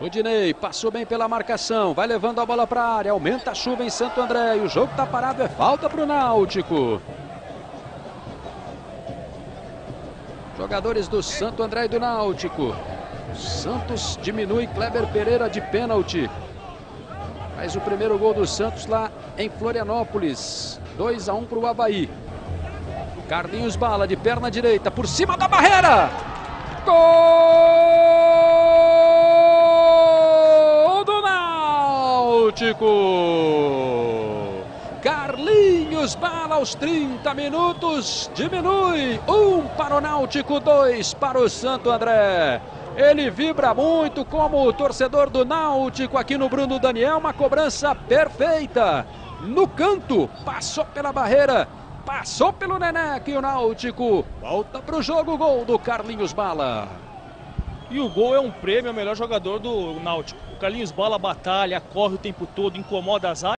Rodinei passou bem pela marcação, vai levando a bola para a área, aumenta a chuva em Santo André e o jogo está parado, é falta para o Náutico. Jogadores do Santo André e do Náutico. Santos diminui Kleber Pereira de pênalti. Faz o primeiro gol do Santos lá em Florianópolis. 2 a 1 para o Havaí. Carlinhos Bala de perna direita por cima da barreira. Gol Náutico. Carlinhos Bala aos 30 minutos diminui. Um para o Náutico, dois para o Santo André. Ele vibra muito como torcedor do Náutico aqui no Bruno Daniel. Uma cobrança perfeita. No canto, passou pela barreira. Passou pelo Neneca e o Náutico volta para o jogo. Gol do Carlinhos Bala. E o gol é um prêmio ao melhor jogador do Náutico. O Carlinhos Bala batalha, corre o tempo todo, incomoda as áreas.